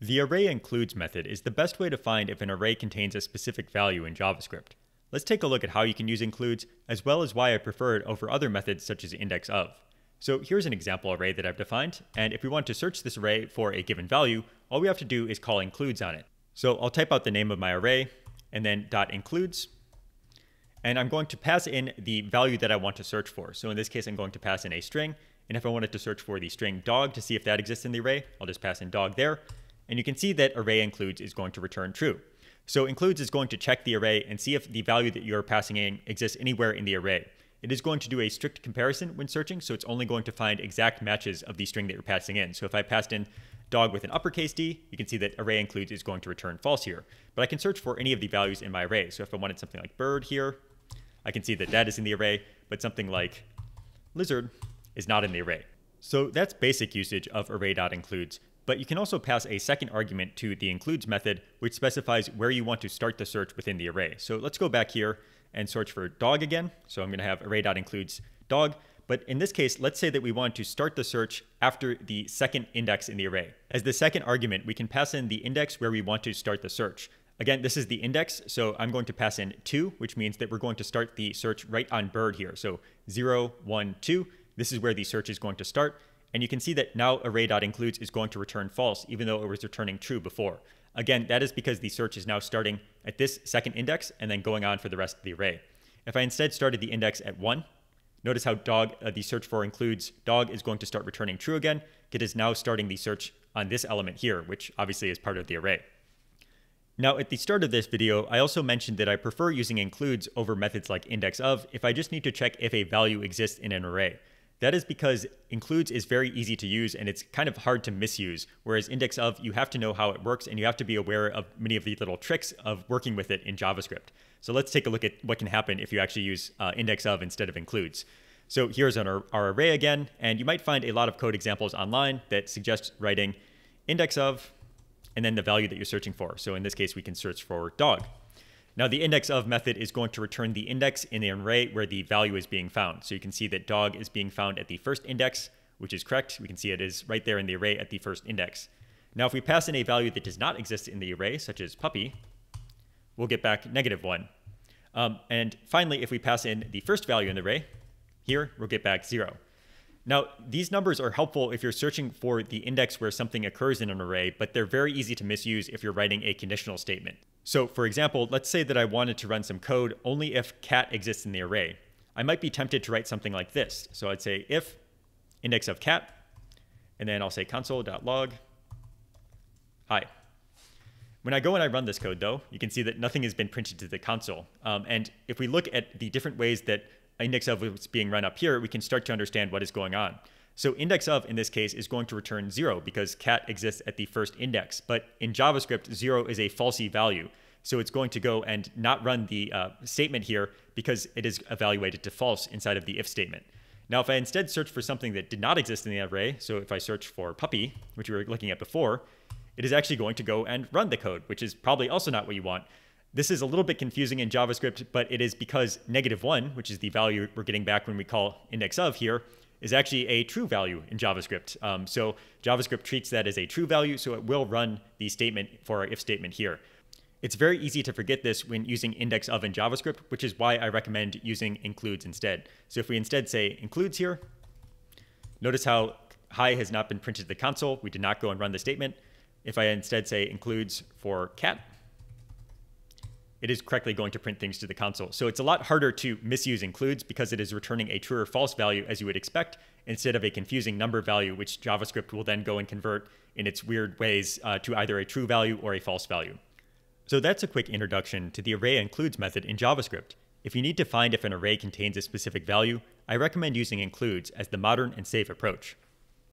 The array includes method is the best way to find if an array contains a specific value in JavaScript. Let's take a look at how you can use includes, as well as why I prefer it over other methods such as index of. So here's an example array that I've defined, and if we want to search this array for a given value, all we have to do is call includes on it. So I'll type out the name of my array, and then dot includes, and I'm going to pass in the value that I want to search for. So in this case, I'm going to pass in a string, and if I wanted to search for the string dog to see if that exists in the array, I'll just pass in dog there, and you can see that array includes is going to return true. So includes is going to check the array and see if the value that you're passing in exists anywhere in the array. It is going to do a strict comparison when searching, so it's only going to find exact matches of the string that you're passing in. So if I passed in dog with an uppercase D, you can see that array includes is going to return false here. But I can search for any of the values in my array. So if I wanted something like bird here, I can see that that is in the array, but something like lizard is not in the array. So that's basic usage of array.includes. But you can also pass a second argument to the includes method, which specifies where you want to start the search within the array. So let's go back here and search for dog again. So I'm going to have array.includes dog. But in this case, let's say that we want to start the search after the second index in the array. As the second argument, we can pass in the index where we want to start the search. Again, this is the index, so I'm going to pass in 2, which means that we're going to start the search right on bird here. So 0, 1, 2, this is where the search is going to start. And you can see that now array.includes is going to return false, even though it was returning true before. Again, that is because the search is now starting at this second index and then going on for the rest of the array. If I instead started the index at 1, notice how dog uh, the search for includes dog is going to start returning true again. It is now starting the search on this element here, which obviously is part of the array. Now, at the start of this video, I also mentioned that I prefer using includes over methods like index of if I just need to check if a value exists in an array. That is because includes is very easy to use and it's kind of hard to misuse, whereas index of, you have to know how it works and you have to be aware of many of the little tricks of working with it in JavaScript. So let's take a look at what can happen if you actually use uh, index of instead of includes. So here's our, our array again, and you might find a lot of code examples online that suggest writing index of and then the value that you're searching for. So in this case, we can search for dog. Now the index of method is going to return the index in the array where the value is being found. So you can see that dog is being found at the first index, which is correct. We can see it is right there in the array at the first index. Now if we pass in a value that does not exist in the array, such as puppy, we'll get back negative one. Um, and finally, if we pass in the first value in the array, here we'll get back zero. Now, these numbers are helpful if you're searching for the index where something occurs in an array, but they're very easy to misuse if you're writing a conditional statement. So for example, let's say that I wanted to run some code only if cat exists in the array. I might be tempted to write something like this. So I'd say if index of cat, and then I'll say console.log hi. When I go and I run this code, though, you can see that nothing has been printed to the console. Um, and if we look at the different ways that index of is being run up here, we can start to understand what is going on. So index of, in this case, is going to return zero because cat exists at the first index. But in JavaScript, zero is a falsy value. So it's going to go and not run the uh, statement here because it is evaluated to false inside of the if statement. Now, if I instead search for something that did not exist in the array, so if I search for puppy, which we were looking at before, it is actually going to go and run the code, which is probably also not what you want. This is a little bit confusing in JavaScript, but it is because negative one, which is the value we're getting back when we call index of here, is actually a true value in JavaScript. Um, so JavaScript treats that as a true value, so it will run the statement for our if statement here. It's very easy to forget this when using index of in JavaScript, which is why I recommend using includes instead. So if we instead say includes here, notice how hi has not been printed to the console. We did not go and run the statement. If I instead say includes for cat, it is correctly going to print things to the console. So it's a lot harder to misuse includes because it is returning a true or false value as you would expect instead of a confusing number value, which JavaScript will then go and convert in its weird ways uh, to either a true value or a false value. So that's a quick introduction to the array includes method in JavaScript. If you need to find if an array contains a specific value, I recommend using includes as the modern and safe approach.